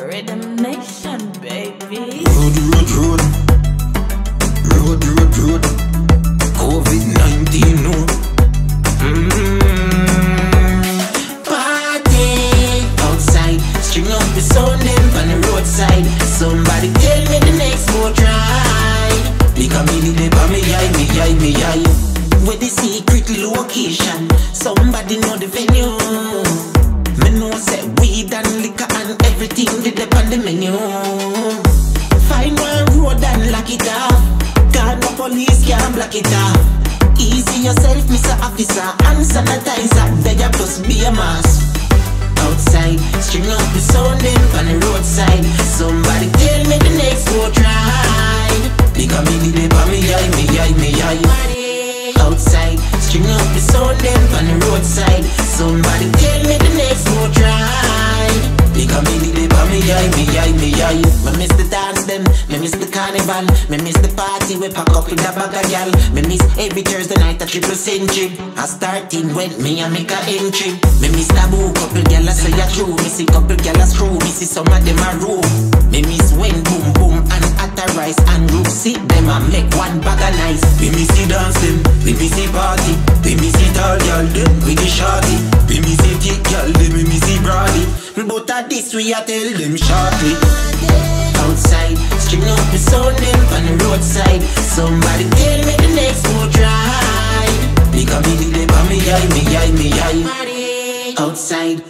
Riddim Nation, baby. Road, road, road. Road, road, road. COVID 19, no. Mm. Party outside. String up the sound them on the roadside. Somebody tell me the next boat ride. Because me need it, me me eye, me eye. Where the secret location. Somebody know the venue. Block it off. Easy yourself, Mr. Officer. Hand sanitizer, there plus be a mask. Outside, string up the sound them on the roadside. Somebody tell me the next boat ride. Because me need it, me eye, me eye, me eye. Outside, string up the sound them on the roadside. Somebody tell me the next boat ride. Because me need it, me eye, me eye, me eye. Me miss the dance them, me miss the carnival, me miss the party we pack up with a bag of gal. Me miss every Thursday night a triple century. I starting when me and make a entry. Me miss taboo couple gal I say a true. Me see couple gal a screw. Me see some of them a room. Me miss when boom boom and atta rice and group sit them and make one bag of nice. We miss dance them, we miss the party, we miss the tall gal them with the shorty. We miss the thick gal them, we miss the broady. But at this we a tell them shortly. Outside, string up the sound them on the roadside. Outside,